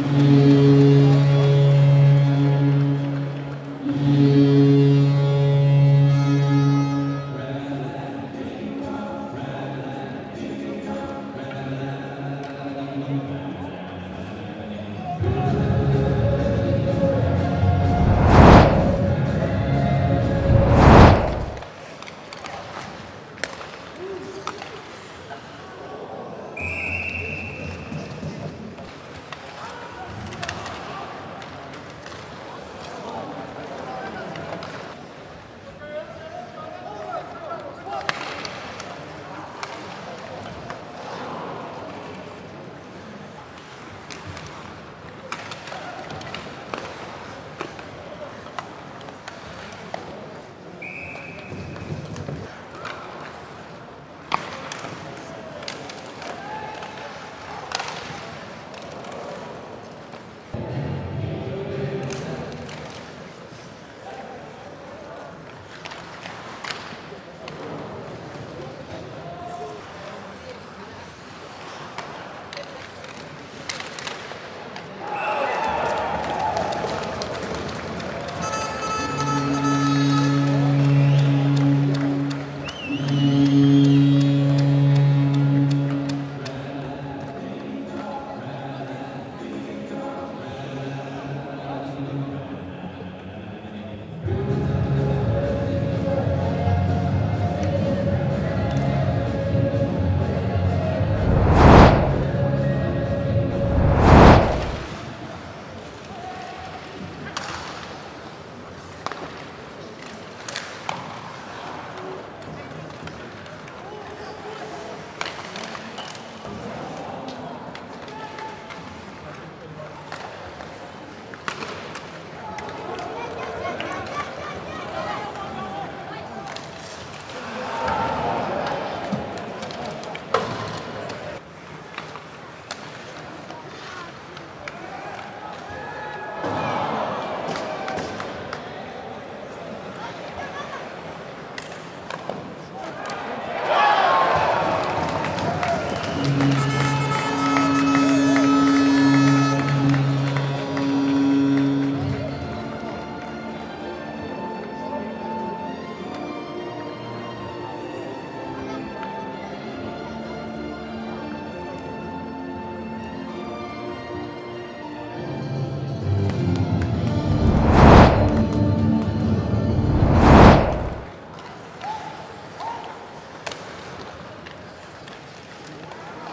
음.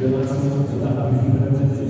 Grazie.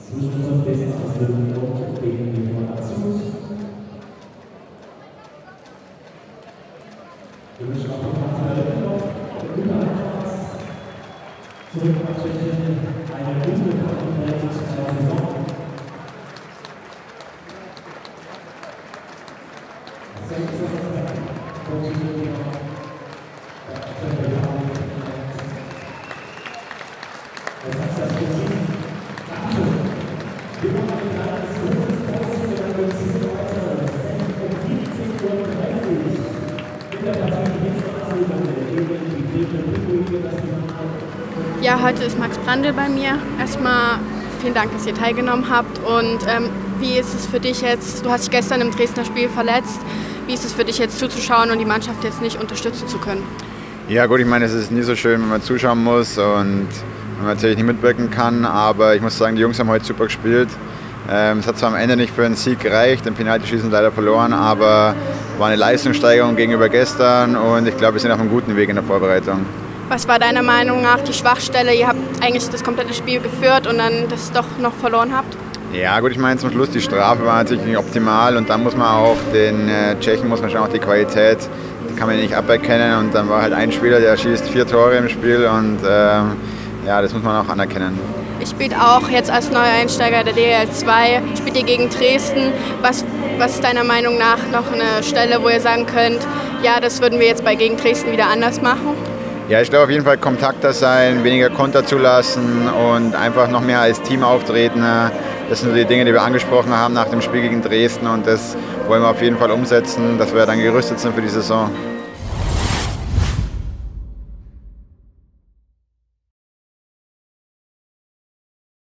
Zustand des Assistenten gegen die Information. Wir wünschen auch noch Kanzler Lindhoff und gute Einfahrt zurück nach Tschechien. Eine gute Konferenz zur Saison. Thank you. Ja, heute ist Max Brandl bei mir. Erstmal vielen Dank, dass ihr teilgenommen habt. Und ähm, wie ist es für dich jetzt? Du hast dich gestern im Dresdner Spiel verletzt. Wie ist es für dich jetzt zuzuschauen und die Mannschaft jetzt nicht unterstützen zu können? Ja gut, ich meine, es ist nie so schön, wenn man zuschauen muss und man natürlich nicht mitwirken kann. Aber ich muss sagen, die Jungs haben heute super gespielt. Ähm, es hat zwar am Ende nicht für einen Sieg gereicht, im Penaltyschießen leider verloren, aber war eine Leistungssteigerung gegenüber gestern und ich glaube, wir sind auf einem guten Weg in der Vorbereitung. Was war deiner Meinung nach die Schwachstelle? Ihr habt eigentlich das komplette Spiel geführt und dann das doch noch verloren habt? Ja gut, ich meine zum Schluss die Strafe war natürlich nicht optimal und dann muss man auch den äh, Tschechen muss man schon auch die Qualität, die kann man nicht aberkennen und dann war halt ein Spieler, der schießt vier Tore im Spiel und ähm, ja, das muss man auch anerkennen. Ich spiele auch jetzt als neuer Einsteiger der DL 2, spielt ihr gegen Dresden. Was, was ist deiner Meinung nach noch eine Stelle, wo ihr sagen könnt, ja, das würden wir jetzt bei gegen Dresden wieder anders machen? Ja, ich glaube auf jeden Fall kompakter sein, weniger Konter zulassen und einfach noch mehr als Team auftreten. Das sind so die Dinge, die wir angesprochen haben nach dem Spiel gegen Dresden und das wollen wir auf jeden Fall umsetzen, dass wir dann gerüstet sind für die Saison.